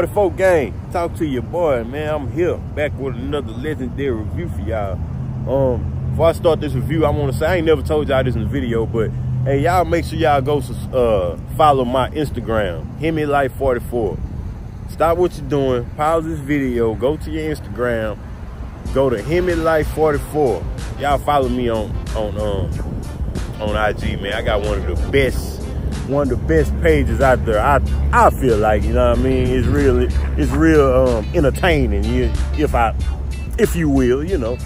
44 gang. Talk to your boy, man. I'm here back with another legendary review for y'all. Um, before I start this review, I want to say I ain't never told y'all this in the video, but hey, y'all make sure y'all go uh, follow my Instagram, Hemi Life 44. Stop what you're doing, pause this video, go to your Instagram, go to Hemi Life 44. Y'all follow me on on um on IG, man. I got one of the best one of the best pages out there. I I feel like you know what I mean. It's really it's real um, entertaining, if I if you will, you know.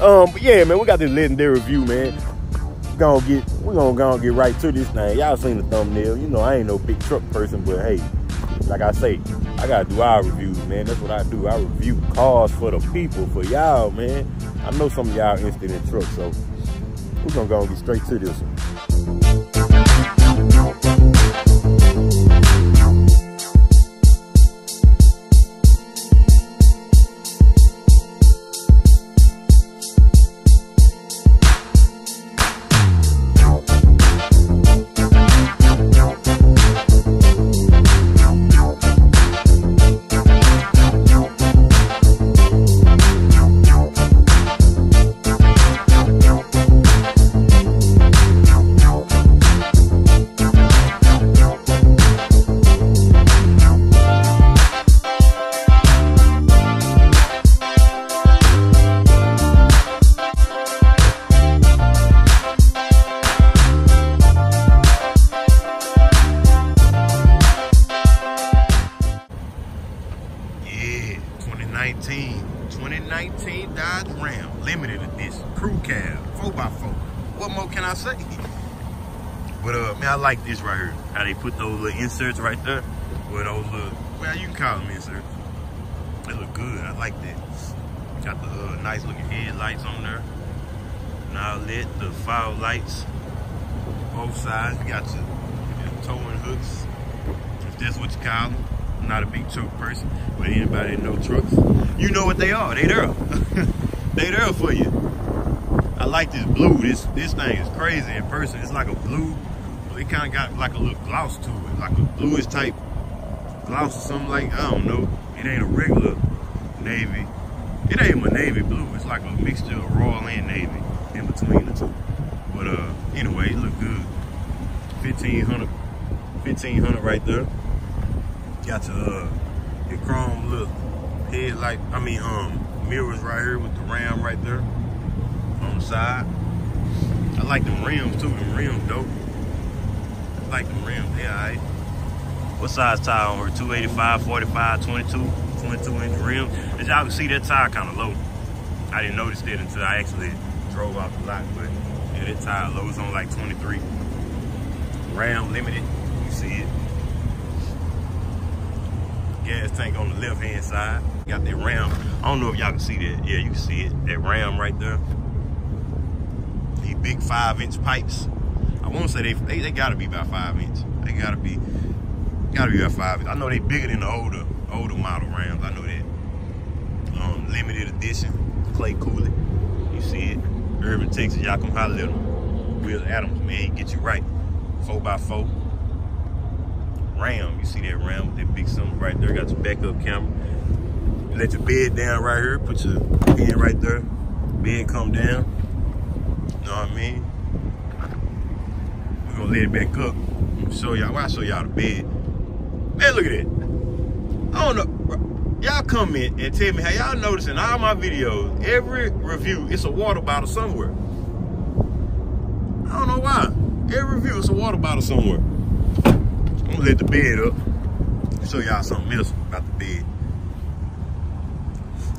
Um, but yeah, man, we got this legendary review, man. Gonna get we gonna gonna get right to this thing. Y'all seen the thumbnail. You know I ain't no big truck person, but hey, like I say, I gotta do our reviews, man. That's what I do. I review cars for the people, for y'all, man. I know some of y'all interested in trucks, so we're gonna go and get straight to this one. Like this right here. How they put those little inserts right there. With those little, well, you can call them inserts. They look good. I like that. Got the uh, nice looking headlights on there. Now lit, the fog lights. Both sides. You got your, your towing hooks. If that's what you call them. I'm not a big truck person, but anybody that know trucks, you know what they are. They there. they there for you. I like this blue. This this thing is crazy in person. It's like a blue it kind of got like a little gloss to it, like a bluish type gloss or something like, I don't know. It ain't a regular navy. It ain't a navy blue. It's like a mixture of royal and navy in between the two. But uh, anyway, it look good. 1500 1500 right there. Got your, uh, chrome look headlight, I mean, um, mirrors right here with the ram right there on the side. I like the rims too, the rims dope like the rim. Yeah, all right. What size tire on her? 285, 45, 22, 22 inch rim. As y'all can see, that tire kind of low. I didn't notice that until I actually drove off the lot, but yeah, that tire low. It's on like 23. Ram limited, you see it. Gas tank on the left hand side. Got that ram. I don't know if y'all can see that. Yeah, you can see it. That ram right there. These big five inch pipes. I won't say they, they, they gotta be about five inch. They gotta be, gotta be about five inch. I know they bigger than the older, older model Rams. I know that. Um, limited edition, Clay Cooley. You see it. Irving, Texas, y'all come holler at him. Will Adams, man, get you right. Four by four. Ram, you see that Ram with that big something right there. Got your backup camera. let your bed down right here. Put your hand right there. Bed come down. You know what I mean? It back up. Show y'all. Why show y'all the bed? Man, look at it. I don't know. Y'all comment and tell me how y'all noticing all my videos, every review, it's a water bottle somewhere. I don't know why. Every review, it's a water bottle somewhere. I'm gonna let the bed up. Show y'all something else about the bed.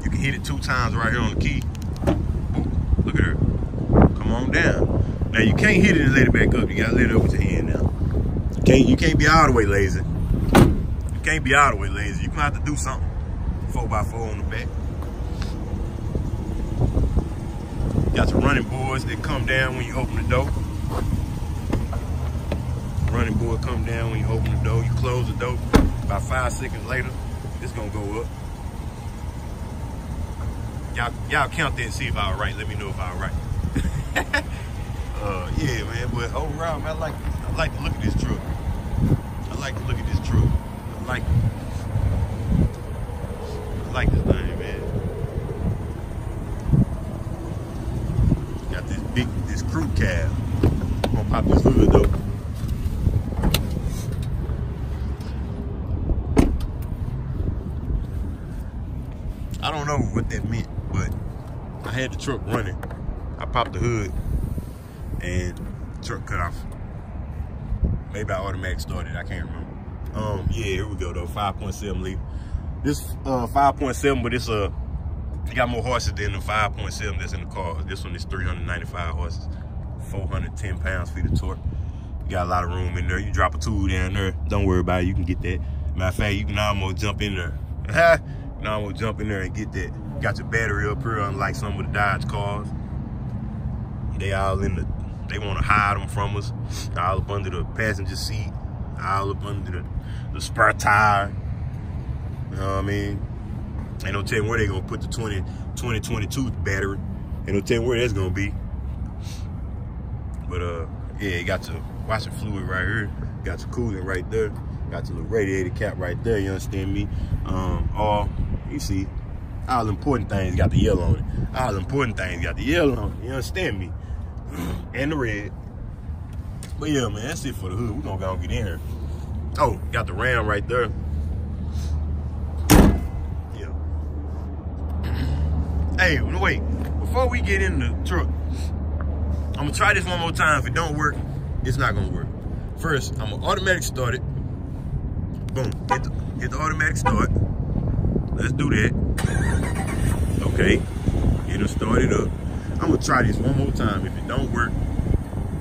You can hit it two times right here on the key. Look at her. Come on down. Now you can't hit it and let it back up. You gotta let it with your hand now. You can't you can't be all the way lazy. You can't be all the way lazy. You gonna have to do something. Four by four on the back. Got your running boards that come down when you open the door. Running board come down when you open the door. You close the door. About five seconds later, it's gonna go up. Y'all count that and see if I was right. Let me know if I was right. uh, yeah, man. But overall, man, I like I like to look at this truck. I like to look at this truck. I like it. I like this thing, man. Got this big, this crew cab. I'm gonna pop this hood though. I don't know what that meant, but I had the truck running. I popped the hood and truck cut off. Maybe I automatic started, I can't remember. Um, yeah, here we go though, 5.7 liter. This uh 5.7, but it's a uh, it got more horses than the 5.7 that's in the car. This one is 395 horses, 410 pounds feet of torque. You got a lot of room in there. You drop a tool down there, don't worry about it, you can get that. Matter of fact, you can almost jump in there. you can almost jump in there and get that. Got your battery up here, unlike some of the Dodge cars. They all in the, they want to hide them from us. All up under the passenger seat, all up under the, the spare tire. You know what I mean? Ain't no telling where they gonna put the 20, 2022 battery. Ain't no telling where that's gonna be. But uh, yeah, you got your washing fluid right here. Got your coolant right there. Got your little radiator cap right there, you understand me? Um, all, you see, all important things got the yellow on it. All important things got the yellow on it, you understand me? And the red. But yeah, man, that's it for the hood. We're gonna go get in here. Oh, got the ram right there. Yeah. Hey, wait. Before we get in the truck, I'm gonna try this one more time. If it don't work, it's not gonna work. First, I'm gonna automatic start it. Boom. Hit the, hit the automatic start. Let's do that. Okay. Get it started up. I'm gonna try this one more time. If it don't work,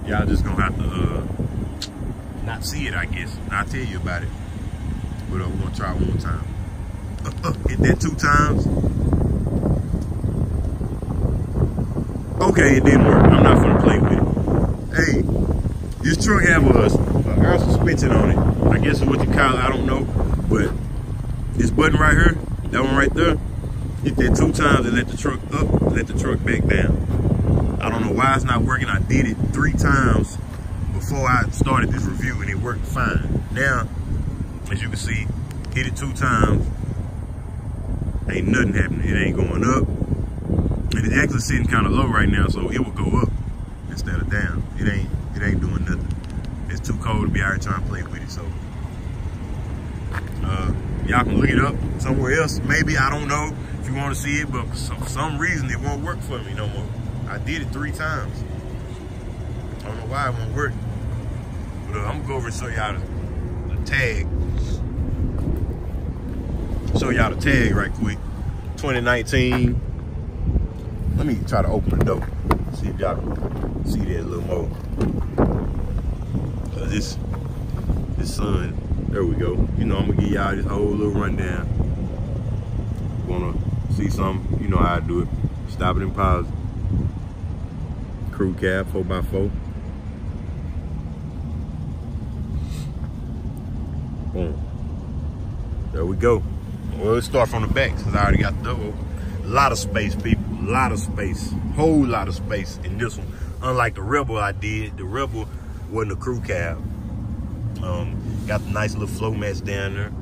y'all just gonna have to uh, not see it, I guess. I'll tell you about it. But uh, we're gonna try one more time. Uh, uh, hit that two times. Okay, it didn't work. I'm not gonna play with it. Hey, this truck have a, a air suspension on it. I guess what you call it, I don't know. But this button right here, that one right there, hit that two times and let the truck up, let the truck back down. I don't know why it's not working. I did it three times before I started this review and it worked fine. Now, as you can see, hit it two times, ain't nothing happening. It ain't going up, and it's actually sitting kind of low right now, so it will go up instead of down. It ain't it ain't doing nothing. It's too cold to be out here trying to play with it. So uh, y'all can look it up somewhere else. Maybe I don't know if you want to see it, but for some reason it won't work for me no more. I did it three times. I don't know why it won't work. But uh, I'm gonna go over and show y'all the, the tag. Show y'all the tag right quick. 2019 let me try to open the door. See if y'all can see that a little more. Cause this, this sun, there we go. You know, I'm gonna give y'all this whole little rundown. Wanna see something, you know how I do it. Stop it and pause. Crew cab, 4x4. Boom. There we go. Well, let's start from the back since I already got the open. A lot of space, people A lot of space, whole lot of space in this one. Unlike the Rebel I did, the Rebel wasn't a crew cab. Um, got the nice little flow mats down there.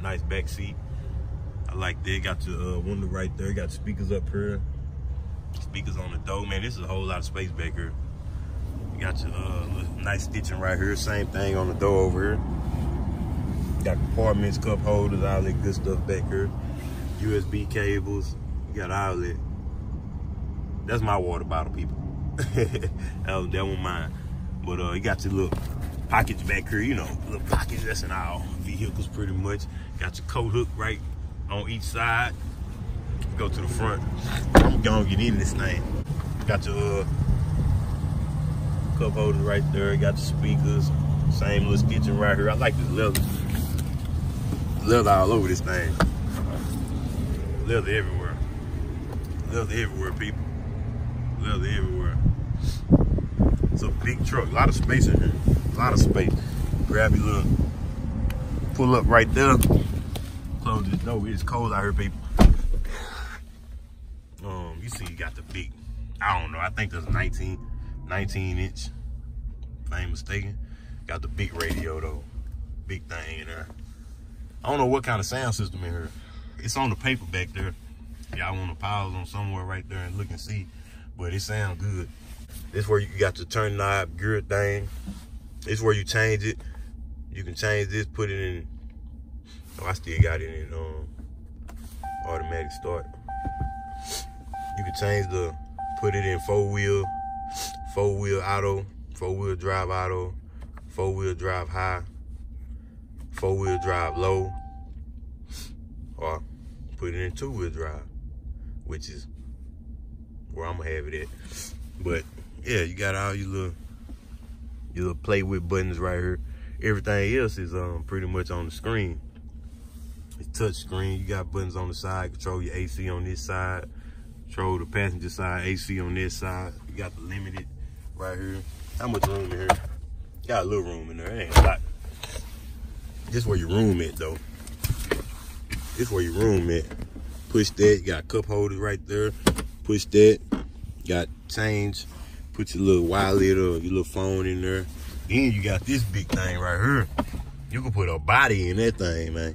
Nice back seat. I like that. Got your uh, window right there. Got speakers up here. Speakers on the door. Man, this is a whole lot of space back here. You got your uh, nice stitching right here. Same thing on the door over here. Got compartments, cup holders, all that good stuff back here. USB cables. You got outlet. That's my water bottle, people. that, that one mine. But uh, you got your little pockets back here, you know, little pockets that's in all vehicles pretty much. Got your coat hook right on each side. Go to the front. I'm gonna get in this thing. Got your uh, cup holders right there. Got the speakers. Same little stitching right here. I like this leather. Leather all over this thing leather everywhere. Leather everywhere, people. Leather everywhere. It's a big truck. A lot of space in here. A lot of space. Grab your little, pull up right there. Close this door. It's cold out here, people. You see, you got the big, I don't know, I think that's 19, 19 inch, if I ain't mistaken. Got the big radio though. Big thing in there. I don't know what kind of sound system in here. It's on the paper back there. Y'all want to pause on somewhere right there and look and see. But it sounds good. This where you got the turn knob gear thing. This where you change it. You can change this, put it in. Oh, I still got it in um, automatic start. You can change the, put it in four wheel, four wheel auto, four wheel drive auto, four wheel drive high, four wheel drive low, or put it in two wheel drive, which is where I'm gonna have it at. But yeah, you got all your little your little play with buttons right here. Everything else is um pretty much on the screen. It's touch screen. You got buttons on the side, control your AC on this side, control the passenger side, AC on this side. You got the limited right here. How much room in here? Got a little room in there. It ain't a lot. This where your room at though. This where your room at. Push that. You got cup holders right there. Push that. Got change. Put your little wallet or your little phone in there. Then you got this big thing right here. You can put a body in that thing, man.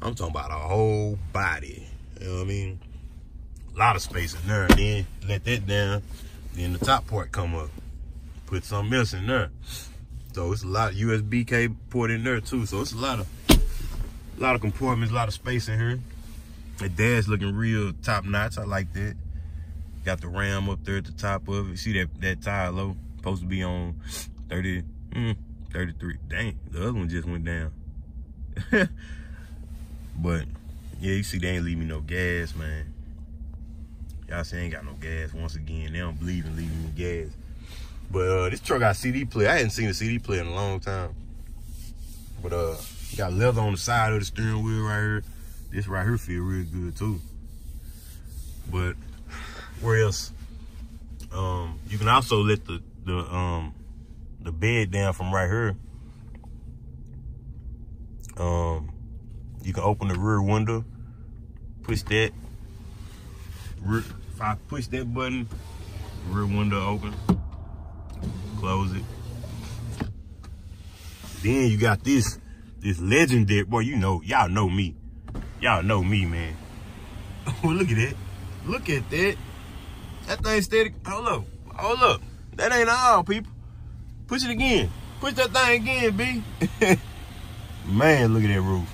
I'm talking about a whole body. You know what I mean? A lot of space in there. And then let that down. Then the top part come up. Put something else in there. So it's a lot of USB cable port in there too. So it's a lot of a lot of compartments, a lot of space in here. The dash looking real top notch. I like that. Got the RAM up there at the top of it. See that that tire low? Supposed to be on 30, mm, 33. Dang, the other one just went down. but yeah, you see they ain't leave me no gas, man. Y'all say ain't got no gas. Once again, they don't believe in leaving me gas. But uh, this truck got CD player. I hadn't seen a CD player in a long time. But uh, got leather on the side of the steering wheel right here. This right here feel real good too. But where else? Um, you can also let the the um the bed down from right here. Um, you can open the rear window, push that. If I push that button, rear window open, close it. Then you got this, this legendary, boy, you know, y'all know me. Y'all know me, man. Look at that. Look at that. That thing steady. Hold up. Hold up. That ain't all, people. Push it again. Push that thing again, B. man, look at that roof.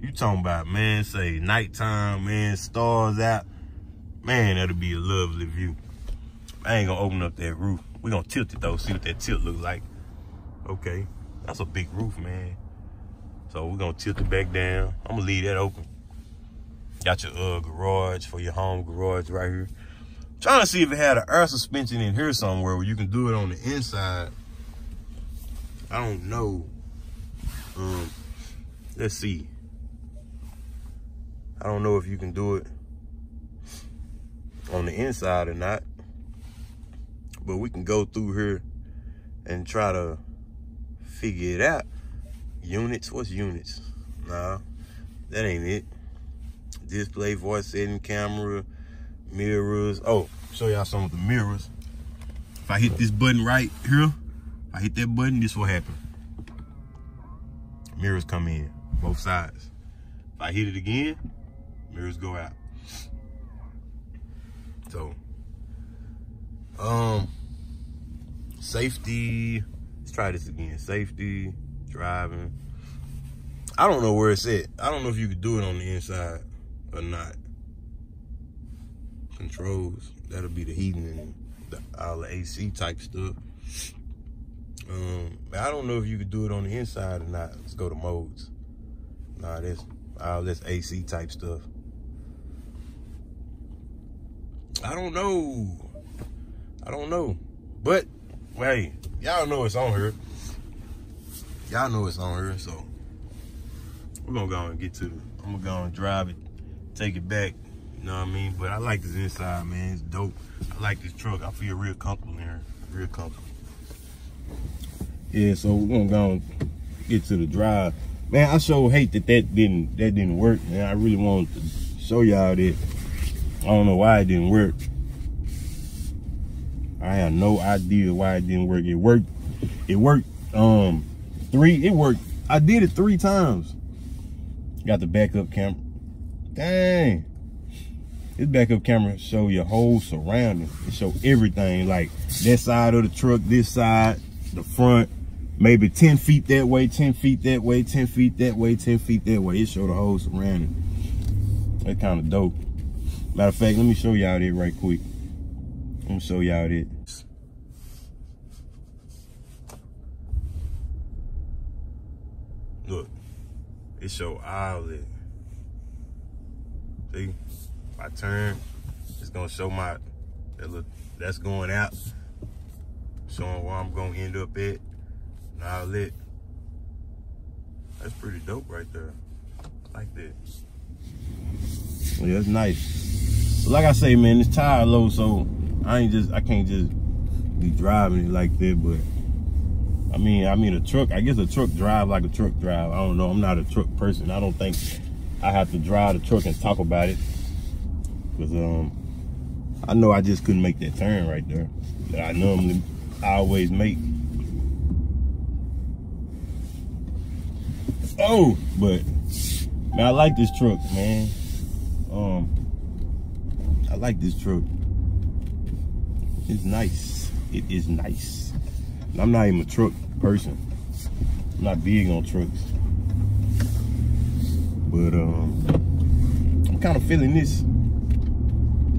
You talking about, man, say nighttime, man, stars out. Man, that'll be a lovely view. I ain't gonna open up that roof. we gonna tilt it though, see what that tilt looks like. Okay, that's a big roof, man. So we're gonna tilt it back down. I'm gonna leave that open. Got your uh, garage for your home garage right here. Trying to see if it had an air suspension in here somewhere where you can do it on the inside. I don't know. Um, let's see. I don't know if you can do it on the inside or not. But we can go through here and try to figure it out. Units, what's units? Nah, that ain't it. Display, voice setting, camera, mirrors. Oh, show y'all some of the mirrors. If I hit this button right here, I hit that button, this will happen. Mirrors come in, both sides. If I hit it again, mirrors go out. So, um, safety, let's try this again. Safety, driving. I don't know where it's at. I don't know if you could do it on the inside or not. Controls, that'll be the heating and the, all the AC type stuff. Um, I don't know if you could do it on the inside or not. Let's go to modes. Nah, that's all this AC type stuff. I don't know. I don't know. But, hey, y'all know it's on here. Y'all know it's on here, so we're gonna go and get to the, I'm gonna go and drive it, take it back, you know what I mean? But I like this inside, man, it's dope. I like this truck, I feel real comfortable in here, real comfortable. Yeah, so we're gonna go and get to the drive. Man, I so hate that that didn't, that didn't work, man. I really wanted to show y'all that I don't know why it didn't work. I have no idea why it didn't work. It worked. It worked. Um, three. It worked. I did it three times. Got the backup camera. Dang. This backup camera show your whole surrounding. It show everything, like that side of the truck, this side, the front, maybe 10 feet that way, 10 feet that way, 10 feet that way, 10 feet that way. It show the whole surrounding. That's kind of dope. Matter of fact, let me show y'all that right quick. Let me show y'all that. Look, it show all it. See, if I turn, it's gonna show my, that look, that's going out, showing where I'm gonna end up at, all that. That's pretty dope right there. Like that. Yeah, that's nice. But like I say, man, it's tire low, so I ain't just, I can't just be driving it like that, but I mean, I mean a truck, I guess a truck drive like a truck drive. I don't know, I'm not a truck person. I don't think I have to drive the truck and talk about it. Cause um, I know I just couldn't make that turn right there that I normally I always make. Oh, but man, I like this truck, man. Um, I like this truck. It's nice. It is nice. I'm not even a truck person. I'm not big on trucks. But um, I'm kind of feeling this.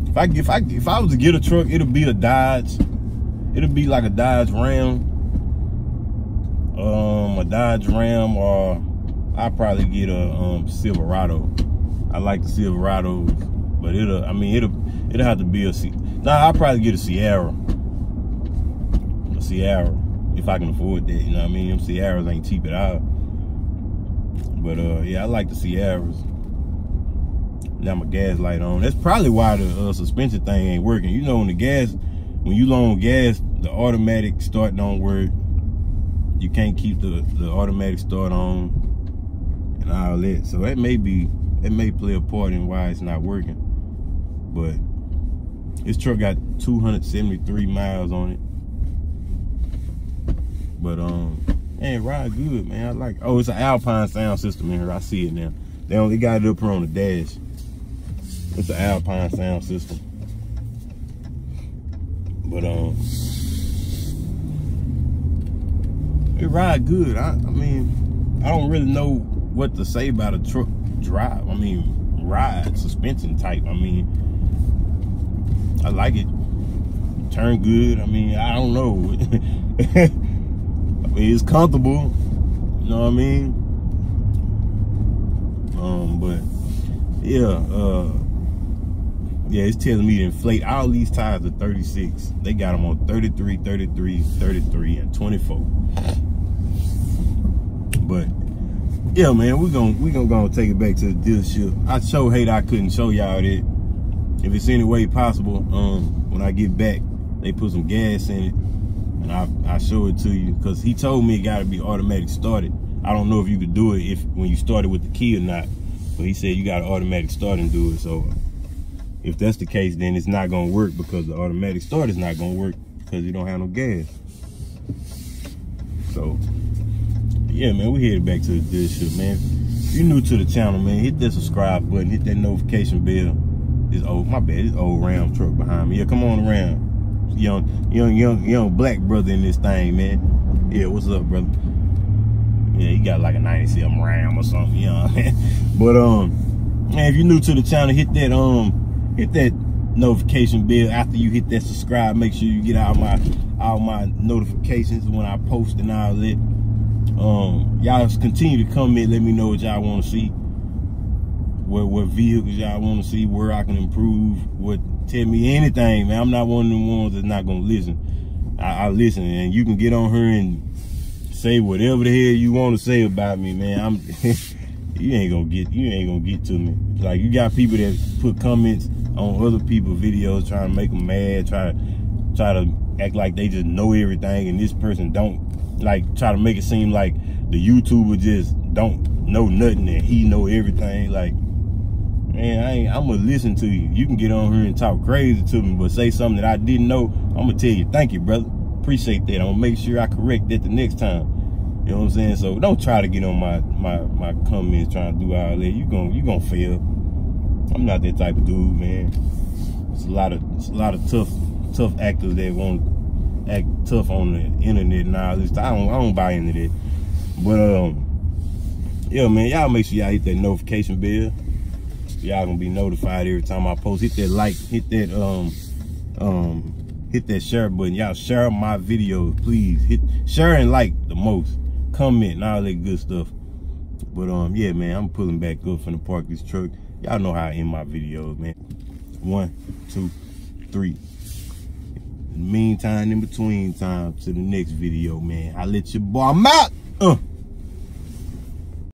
If I if I if I was to get a truck, it'll be a Dodge. It'll be like a Dodge Ram. Um, a Dodge Ram, or I'll probably get a um Silverado. I like the Silverados, but it'll. I mean, it'll it'll have to be a. Nah, I'll probably get a Sierra. A Sierra, if I can afford that. You know what I mean? Them Sierras ain't cheap at all. But uh, yeah, I like the Sierras. Now my gas light on. That's probably why the uh, suspension thing ain't working. You know, when the gas, when you low on gas, the automatic start don't work. You can't keep the, the automatic start on and all that. So that may be, it may play a part in why it's not working. But this truck got 273 miles on it. But um, Man, ride good, man. I like. Oh, it's an Alpine sound system in here. I see it now. They only got it up here on the dash. It's an Alpine sound system. But um, it ride good. I, I mean, I don't really know what to say about a truck drive. I mean, ride suspension type. I mean, I like it. Turn good. I mean, I don't know. I mean, it's comfortable. You know what I mean? Um, but yeah, uh, yeah, it's telling me to inflate all these tires to 36. They got them on 33, 33, 33, and 24. But yeah, man, we're gonna we're gonna go take it back to the dealership. I so hate I couldn't show y'all that. If it's any way possible, um, when I get back, they put some gas in it and I, I show it to you because he told me it got to be automatic started. I don't know if you could do it if when you started with the key or not, but he said you got to automatic start and do it. So if that's the case, then it's not gonna work because the automatic start is not gonna work because you don't have no gas. So yeah, man, we headed back to the dealership, man. If you're new to the channel, man, hit that subscribe button, hit that notification bell. This old, my bad, this old Ram truck behind me. Yeah, come on around young, young, young, young black brother in this thing, man. Yeah, what's up, brother? Yeah, he got like a 97 Ram or something, you know. but um, man, if you're new to the channel, hit that um, hit that notification bell after you hit that subscribe. Make sure you get all my all my notifications when I post and all that. Um, y'all continue to comment. Let me know what y'all want to see. What what vehicles y'all want to see. Where I can improve. What tell me anything, man. I'm not one of them ones that's not gonna listen. I, I listen, and you can get on her and say whatever the hell you want to say about me, man. I'm you ain't gonna get you ain't gonna get to me. Like you got people that put comments on other people's videos trying to make them mad, try to try to act like they just know everything, and this person don't. Like try to make it seem like the YouTuber just don't know nothing and he know everything. Like man, I I'm gonna listen to you. You can get on here and talk crazy to me, but say something that I didn't know. I'm gonna tell you, thank you, brother. Appreciate that. I'm gonna make sure I correct that the next time. You know what I'm saying? So don't try to get on my my my comments trying to do all that. You gon' you gonna fail. I'm not that type of dude, man. It's a lot of it's a lot of tough tough actors that won't act tough on the internet and all this. I don't I don't buy into that. But um yeah man, y'all make sure y'all hit that notification bell. Y'all gonna be notified every time I post. Hit that like, hit that um um hit that share button. Y'all share my videos, please. Hit share and like the most. Comment and all that good stuff. But um, yeah, man, I'm pulling back up from the park this truck. Y'all know how I end my videos, man. One, two, three. In the meantime, in between time to the next video, man. I let your boy, I'm out. Uh.